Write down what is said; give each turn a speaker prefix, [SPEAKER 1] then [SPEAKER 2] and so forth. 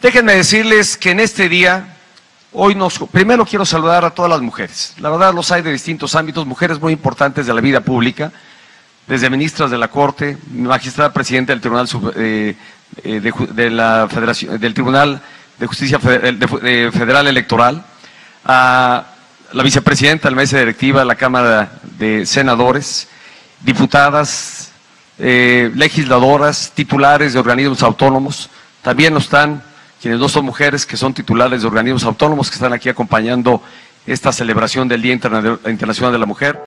[SPEAKER 1] Déjenme decirles que en este día, hoy nos, primero quiero saludar a todas las mujeres. La verdad los hay de distintos ámbitos, mujeres muy importantes de la vida pública, desde ministras de la Corte, magistrada presidenta del Tribunal eh, eh, de, la Federación, del Tribunal de Justicia Federal Electoral, a la vicepresidenta de la mesa directiva la Cámara de Senadores, diputadas, eh, legisladoras, titulares de organismos autónomos, también nos están quienes no son mujeres, que son titulares de organismos autónomos, que están aquí acompañando esta celebración del Día Internacional de la Mujer.